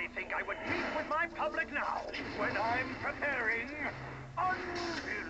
really think I would meet with my public now, when I'm preparing unbelievable.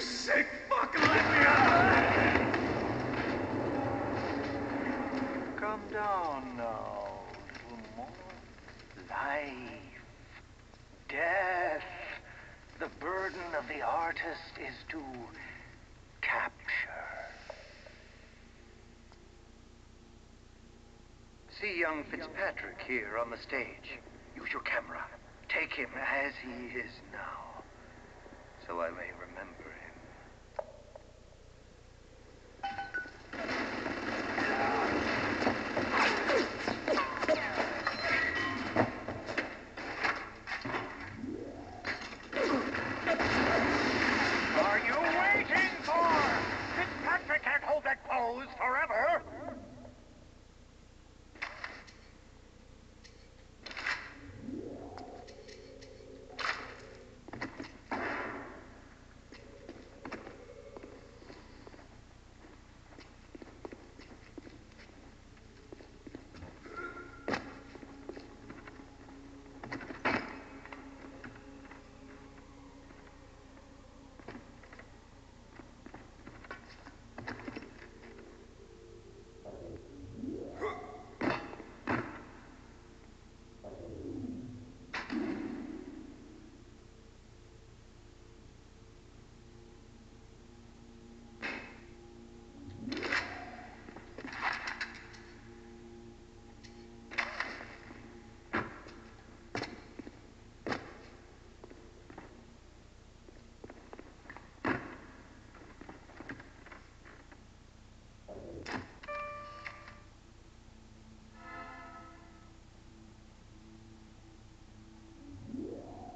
sick fuck, let me out! Calm down now, little more. Life, death. The burden of the artist is to capture. See young Fitzpatrick here on the stage. Use your camera. Take him as he is now, so I may remember him. are you waiting for? Fitzpatrick can't hold that pose forever.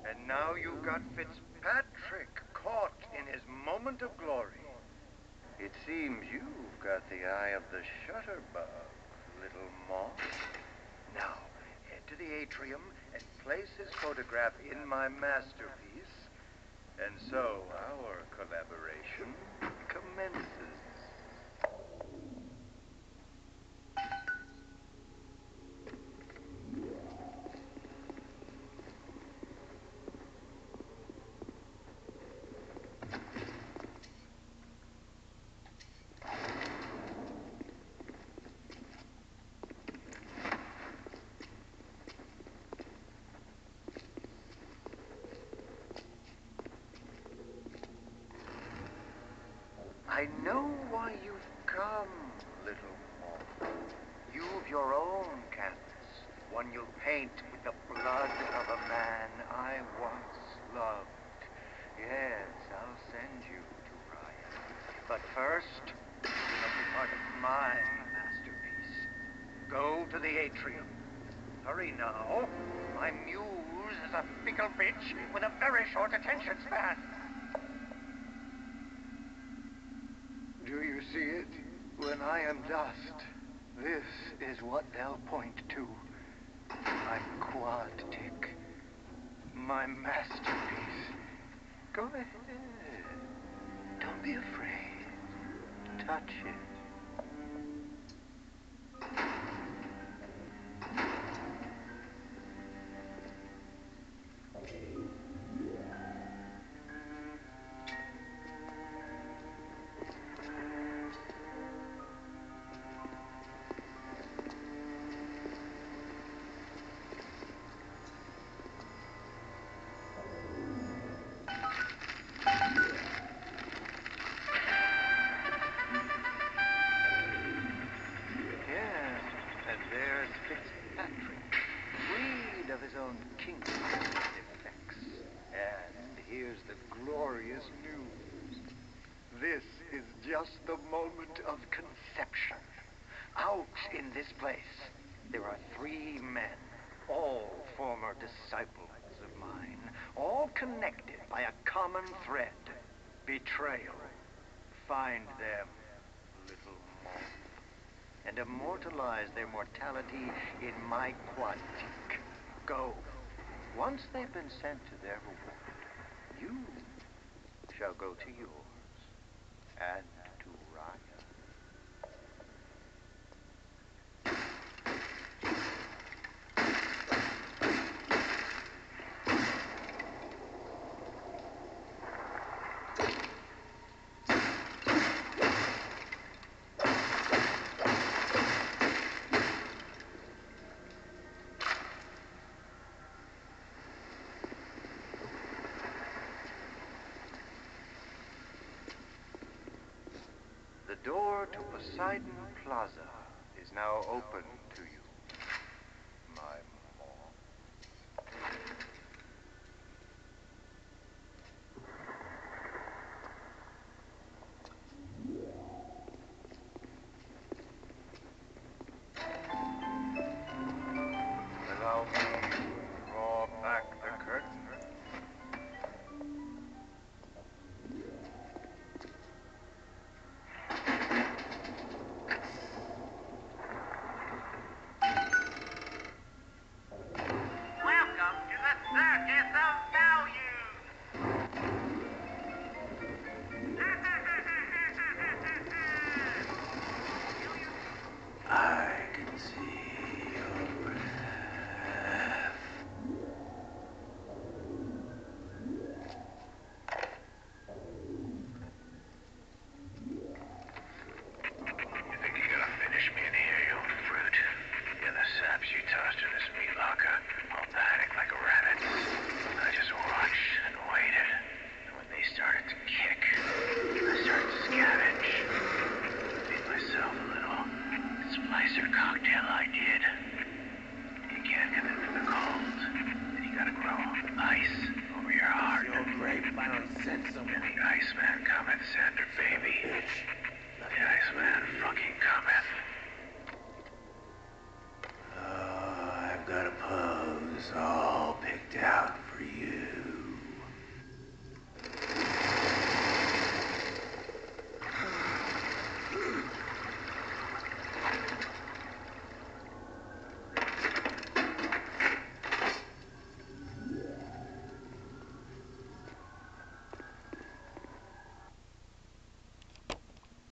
And now you've got Fitzpatrick caught in his moment of glory. It seems you've got the eye of the shutterbug, little moth. Now, head to the atrium and place his photograph in my masterpiece. And so our collaboration commences. I know why you've come, little moth. You've your own canvas, one you'll paint with the blood of a man I once loved. Yes, I'll send you to Ryan. But first, you must be part of my masterpiece. Go to the atrium. Hurry now. My muse is a fickle bitch with a very short attention span. Do you see it? When I am dust, this is what they'll point to. My quad tick. My masterpiece. Go ahead. Don't be afraid. Touch it. Of kingdom effects. And here's the glorious news. This is just the moment of conception. Out in this place, there are three men, all former disciples of mine, all connected by a common thread betrayal. Find them, little moth and immortalize their mortality in my Quadtych. Go. Once they've been sent to their reward, you shall go to yours and to Ryan. The door to Poseidon Plaza is now open